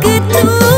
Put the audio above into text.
begitu